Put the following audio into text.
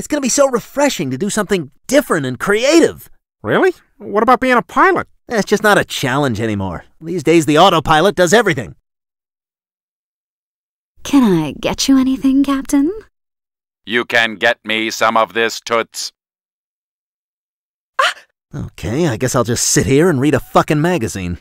It's gonna be so refreshing to do something different and creative. Really? What about being a pilot? That's just not a challenge anymore. These days, the autopilot does everything. Can I get you anything, Captain? You can get me some of this, Toots. Okay, I guess I'll just sit here and read a fucking magazine.